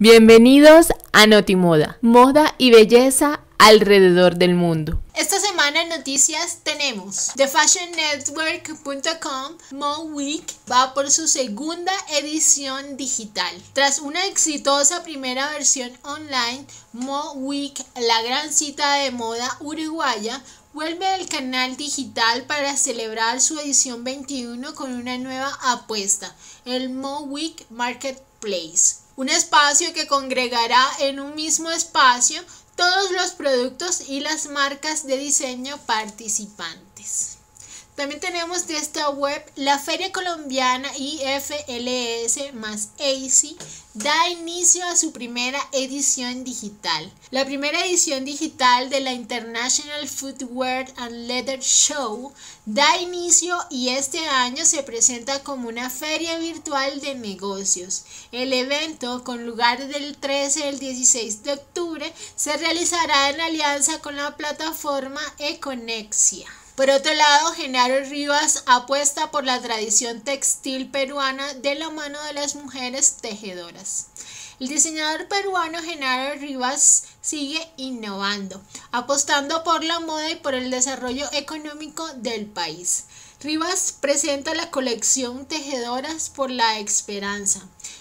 Bienvenidos a Notimoda, moda y belleza alrededor del mundo. Esta semana en noticias tenemos TheFashionNetwork.com Mo Week va por su segunda edición digital. Tras una exitosa primera versión online, Mo Week, la gran cita de moda uruguaya, vuelve al canal digital para celebrar su edición 21 con una nueva apuesta, el Mo Week Marketplace. Un espacio que congregará en un mismo espacio todos los productos y las marcas de diseño participantes. También tenemos de esta web la Feria Colombiana IFLS más AC da inicio a su primera edición digital. La primera edición digital de la International Footwear and Leather Show da inicio y este año se presenta como una feria virtual de negocios. El evento, con lugar del 13 al 16 de octubre, se realizará en alianza con la plataforma Econexia. Por otro lado, Genaro Rivas apuesta por la tradición textil peruana de la mano de las mujeres tejedoras. El diseñador peruano Genaro Rivas sigue innovando, apostando por la moda y por el desarrollo económico del país. Rivas presenta la colección Tejedoras por la Esperanza,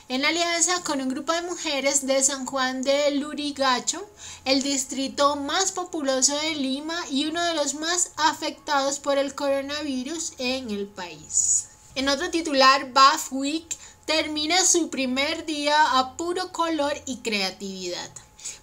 en alianza con un grupo de mujeres de San Juan de Lurigacho, el distrito más populoso de Lima y uno de los más afectados por el coronavirus en el país. En otro titular, Bath Week termina su primer día a puro color y creatividad.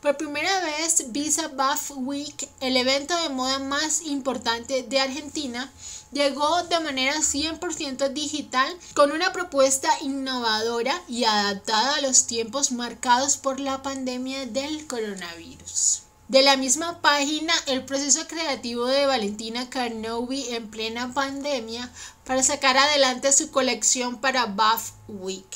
Por primera vez, Visa Buff Week, el evento de moda más importante de Argentina, llegó de manera 100% digital con una propuesta innovadora y adaptada a los tiempos marcados por la pandemia del coronavirus. De la misma página, el proceso creativo de Valentina Carnovi en plena pandemia para sacar adelante su colección para Buff Week.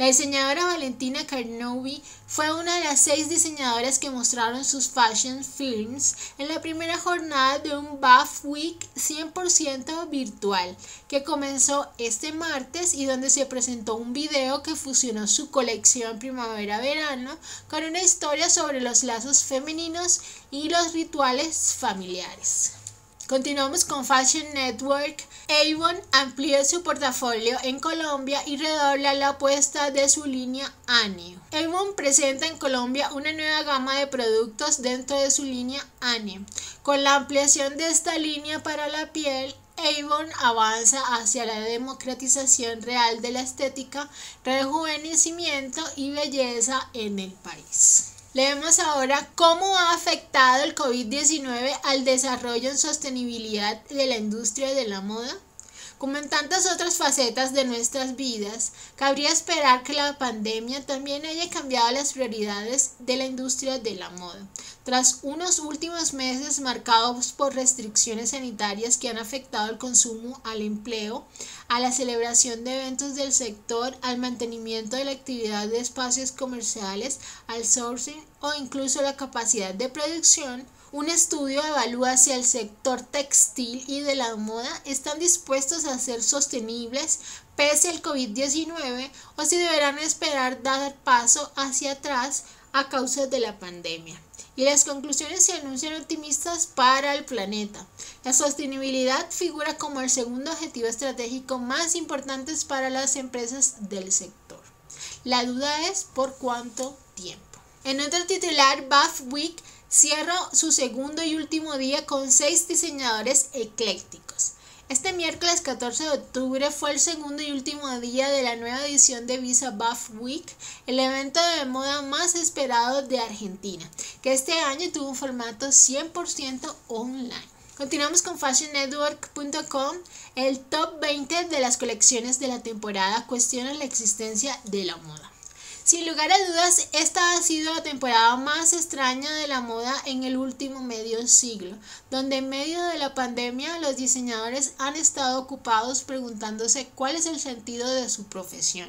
La diseñadora Valentina Carnovi fue una de las seis diseñadoras que mostraron sus fashion films en la primera jornada de un Buff Week 100% virtual que comenzó este martes y donde se presentó un video que fusionó su colección primavera-verano con una historia sobre los lazos femeninos y los rituales familiares. Continuamos con Fashion Network. Avon amplía su portafolio en Colombia y redobla la apuesta de su línea Annie. Avon presenta en Colombia una nueva gama de productos dentro de su línea Annie. Con la ampliación de esta línea para la piel, Avon avanza hacia la democratización real de la estética, rejuvenecimiento y belleza en el país. Leemos ahora cómo ha afectado el COVID-19 al desarrollo en sostenibilidad de la industria de la moda. Como en tantas otras facetas de nuestras vidas, cabría esperar que la pandemia también haya cambiado las prioridades de la industria de la moda. Tras unos últimos meses marcados por restricciones sanitarias que han afectado el consumo, al empleo, a la celebración de eventos del sector, al mantenimiento de la actividad de espacios comerciales, al sourcing o incluso la capacidad de producción, un estudio evalúa si el sector textil y de la moda están dispuestos a ser sostenibles pese al COVID-19 o si deberán esperar dar paso hacia atrás a causa de la pandemia. Y las conclusiones se anuncian optimistas para el planeta. La sostenibilidad figura como el segundo objetivo estratégico más importante para las empresas del sector. La duda es por cuánto tiempo. En otro titular, Bath Week cierra su segundo y último día con seis diseñadores eclécticos. Este miércoles 14 de octubre fue el segundo y último día de la nueva edición de Visa Buff Week, el evento de moda más esperado de Argentina, que este año tuvo un formato 100% online. Continuamos con fashionnetwork.com. El top 20 de las colecciones de la temporada cuestiona la existencia de la moda. Sin lugar a dudas, esta ha sido la temporada más extraña de la moda en el último medio siglo, donde en medio de la pandemia los diseñadores han estado ocupados preguntándose cuál es el sentido de su profesión.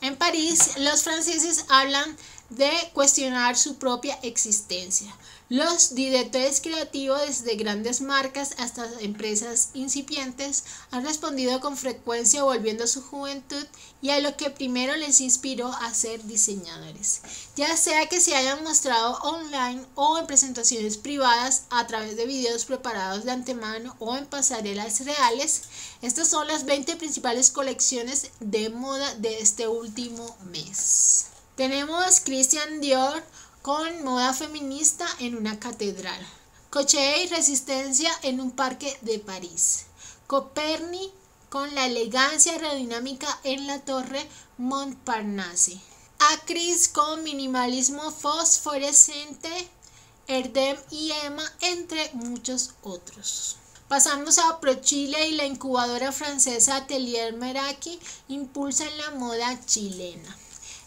En París, los franceses hablan de cuestionar su propia existencia. Los directores creativos desde grandes marcas hasta empresas incipientes han respondido con frecuencia volviendo a su juventud y a lo que primero les inspiró a ser diseñadores, ya sea que se hayan mostrado online o en presentaciones privadas a través de videos preparados de antemano o en pasarelas reales. Estas son las 20 principales colecciones de moda de este último mes. Tenemos Christian Dior con moda feminista en una catedral. Coche y resistencia en un parque de París. Coperni con la elegancia aerodinámica en la torre Montparnasse. Acris con minimalismo fosforescente, Erdem y Emma, entre muchos otros. Pasamos a ProChile y la incubadora francesa Atelier Meraki impulsan la moda chilena.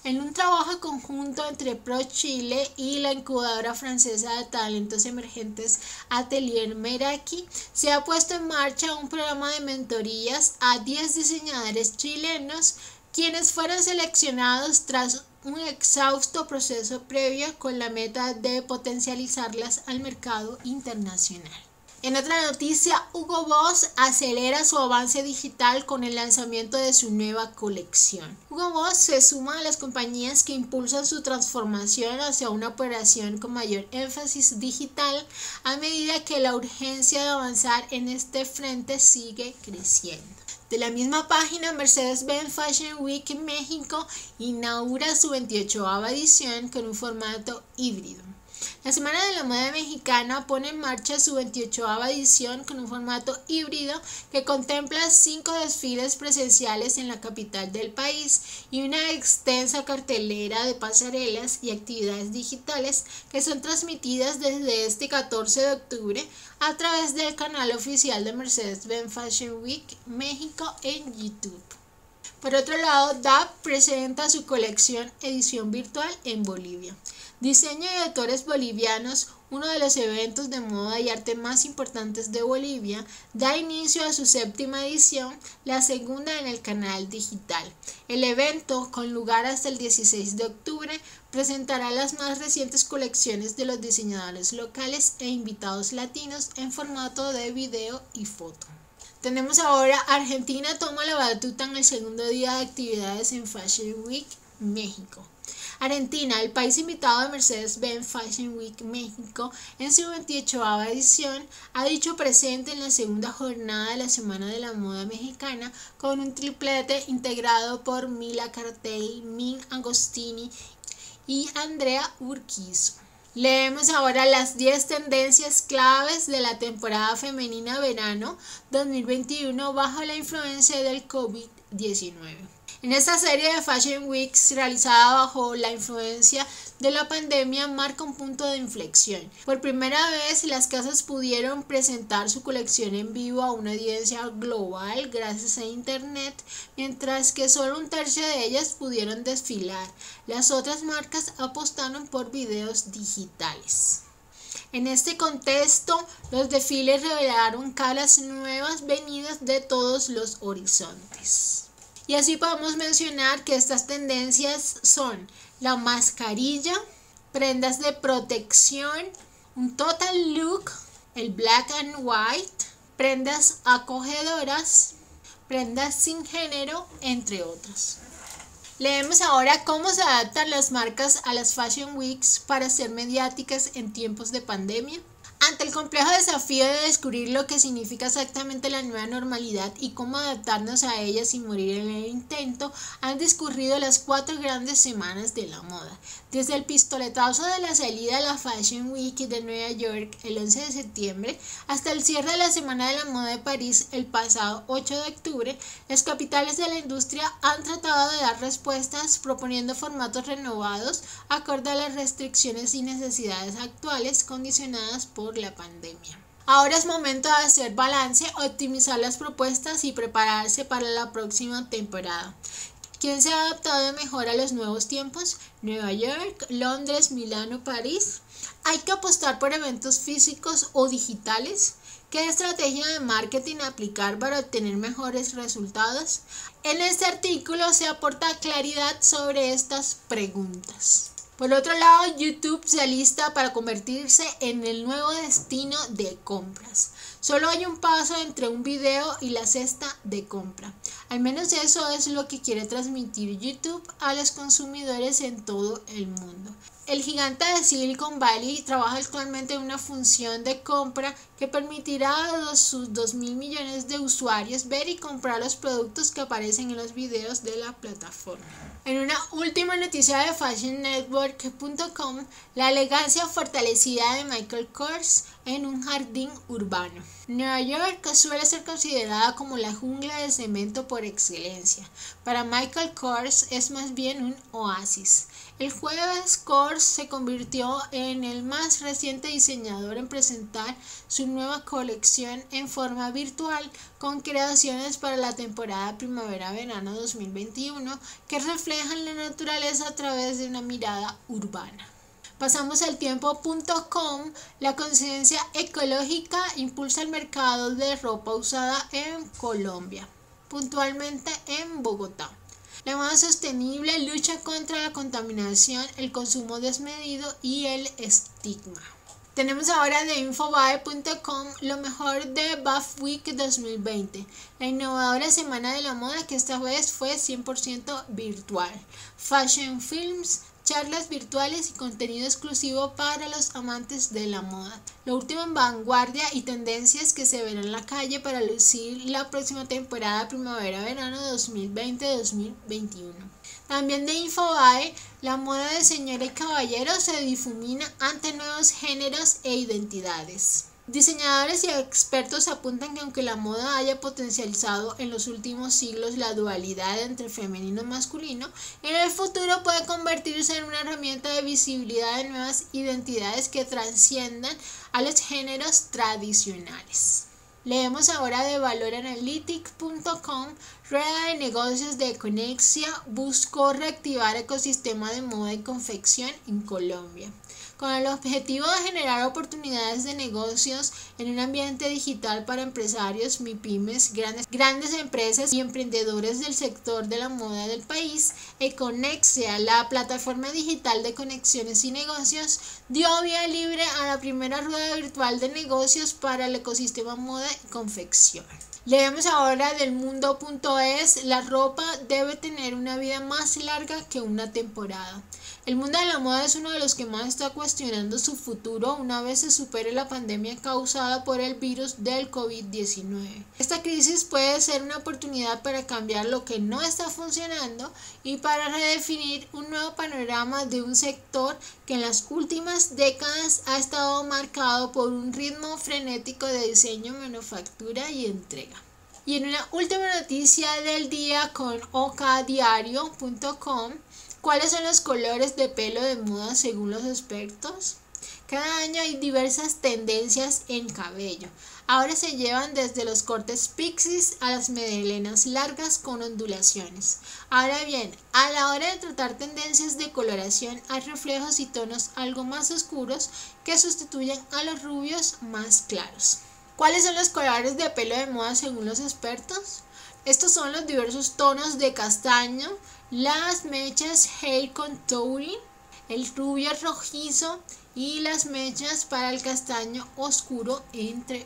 En un trabajo conjunto entre Pro Chile y la incubadora francesa de talentos emergentes Atelier Meraki, se ha puesto en marcha un programa de mentorías a 10 diseñadores chilenos, quienes fueron seleccionados tras un exhausto proceso previo con la meta de potencializarlas al mercado internacional. En otra noticia, Hugo Boss acelera su avance digital con el lanzamiento de su nueva colección. Hugo Boss se suma a las compañías que impulsan su transformación hacia una operación con mayor énfasis digital a medida que la urgencia de avanzar en este frente sigue creciendo. De la misma página, Mercedes-Benz Fashion Week en México inaugura su 28 edición con un formato híbrido. La Semana de la Moda Mexicana pone en marcha su 28 edición con un formato híbrido que contempla cinco desfiles presenciales en la capital del país y una extensa cartelera de pasarelas y actividades digitales que son transmitidas desde este 14 de octubre a través del canal oficial de Mercedes-Benz Fashion Week México en YouTube. Por otro lado, DAP presenta su colección edición virtual en Bolivia. Diseño de autores bolivianos, uno de los eventos de moda y arte más importantes de Bolivia, da inicio a su séptima edición, la segunda en el canal digital. El evento, con lugar hasta el 16 de octubre, presentará las más recientes colecciones de los diseñadores locales e invitados latinos en formato de video y foto. Tenemos ahora Argentina toma la batuta en el segundo día de actividades en Fashion Week México. Argentina, el país invitado de Mercedes-Benz Fashion Week México en su 28 edición, ha dicho presente en la segunda jornada de la Semana de la Moda Mexicana con un triplete integrado por Mila Cartey, Min Agostini y Andrea Urquizo. Leemos ahora las 10 tendencias claves de la temporada femenina verano 2021 bajo la influencia del COVID-19. En esta serie de Fashion Weeks realizada bajo la influencia de la pandemia marca un punto de inflexión. Por primera vez las casas pudieron presentar su colección en vivo a una audiencia global gracias a internet, mientras que solo un tercio de ellas pudieron desfilar. Las otras marcas apostaron por videos digitales. En este contexto, los desfiles revelaron caras nuevas venidas de todos los horizontes. Y así podemos mencionar que estas tendencias son la mascarilla, prendas de protección, un total look, el black and white, prendas acogedoras, prendas sin género, entre otros. Leemos ahora cómo se adaptan las marcas a las Fashion Weeks para ser mediáticas en tiempos de pandemia. Ante el complejo desafío de descubrir lo que significa exactamente la nueva normalidad y cómo adaptarnos a ella sin morir en el intento, han discurrido las cuatro grandes semanas de la moda. Desde el pistoletazo de la salida a la Fashion Week de Nueva York el 11 de septiembre hasta el cierre de la Semana de la Moda de París el pasado 8 de octubre, las capitales de la industria han tratado de dar respuestas proponiendo formatos renovados acorde a las restricciones y necesidades actuales condicionadas por la pandemia. Ahora es momento de hacer balance, optimizar las propuestas y prepararse para la próxima temporada. ¿Quién se ha adaptado mejor a los nuevos tiempos? Nueva York, Londres, Milano, París. ¿Hay que apostar por eventos físicos o digitales? ¿Qué estrategia de marketing aplicar para obtener mejores resultados? En este artículo se aporta claridad sobre estas preguntas. Por otro lado, YouTube se alista para convertirse en el nuevo destino de compras. Solo hay un paso entre un video y la cesta de compra. Al menos eso es lo que quiere transmitir YouTube a los consumidores en todo el mundo. El gigante de Silicon Valley trabaja actualmente en una función de compra que permitirá a sus 2 mil millones de usuarios ver y comprar los productos que aparecen en los videos de la plataforma. En una última noticia de FashionNetwork.com, la elegancia fortalecida de Michael Kors en un jardín urbano. Nueva York suele ser considerada como la jungla de cemento por excelencia. Para Michael Kors es más bien un oasis. El jueves Kors se convirtió en el más reciente diseñador en presentar su nueva colección en forma virtual con creaciones para la temporada primavera-verano 2021 que reflejan la naturaleza a través de una mirada urbana. Pasamos al tiempo.com. La conciencia ecológica impulsa el mercado de ropa usada en Colombia, puntualmente en Bogotá. La moda sostenible lucha contra la contaminación, el consumo desmedido y el estigma. Tenemos ahora de infobae.com lo mejor de Buff Week 2020, la innovadora semana de la moda que esta vez fue 100% virtual. Fashion Films charlas virtuales y contenido exclusivo para los amantes de la moda. Lo último en vanguardia y tendencias que se ven en la calle para lucir la próxima temporada primavera-verano 2020-2021. También de Infobae, la moda de señora y caballero se difumina ante nuevos géneros e identidades. Diseñadores y expertos apuntan que aunque la moda haya potencializado en los últimos siglos la dualidad entre femenino y masculino, en el futuro puede convertirse en una herramienta de visibilidad de nuevas identidades que trasciendan a los géneros tradicionales. Leemos ahora de valoranalytic.com, Rueda de Negocios de Conexia buscó reactivar ecosistema de moda y confección en Colombia con el objetivo de generar oportunidades de negocios en un ambiente digital para empresarios, MIPIMES, grandes, grandes empresas y emprendedores del sector de la moda del país, Econexia, la plataforma digital de conexiones y negocios, dio vía libre a la primera rueda virtual de negocios para el ecosistema moda y confección. Leemos ahora del mundo.es, la ropa debe tener una vida más larga que una temporada. El mundo de la moda es uno de los que más está cuestionando su futuro una vez se supere la pandemia causada por el virus del COVID-19. Esta crisis puede ser una oportunidad para cambiar lo que no está funcionando y para redefinir un nuevo panorama de un sector que en las últimas décadas ha estado marcado por un ritmo frenético de diseño, manufactura y entrega. Y en una última noticia del día con okdiario.com, ¿Cuáles son los colores de pelo de moda según los expertos? Cada año hay diversas tendencias en cabello. Ahora se llevan desde los cortes pixies a las medelenas largas con ondulaciones. Ahora bien, a la hora de tratar tendencias de coloración hay reflejos y tonos algo más oscuros que sustituyen a los rubios más claros. ¿Cuáles son los colores de pelo de moda según los expertos? Estos son los diversos tonos de castaño, las mechas hair contouring, el rubio rojizo y las mechas para el castaño oscuro, entre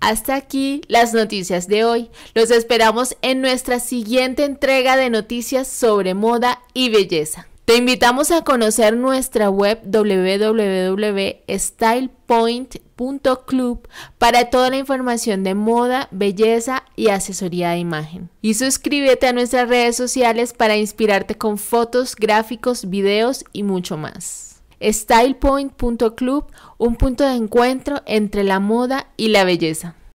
Hasta aquí las noticias de hoy. Los esperamos en nuestra siguiente entrega de noticias sobre moda y belleza. Te invitamos a conocer nuestra web www.stylepoint.club para toda la información de moda, belleza y asesoría de imagen. Y suscríbete a nuestras redes sociales para inspirarte con fotos, gráficos, videos y mucho más. StylePoint.club, un punto de encuentro entre la moda y la belleza.